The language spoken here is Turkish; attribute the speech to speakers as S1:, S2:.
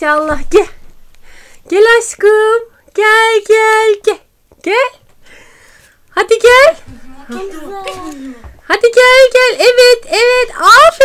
S1: maşallah gel. Gel aşkım. Gel gel gel. Gel. Hadi gel. Hadi gel gel. Evet evet. Aferin aferin aferin.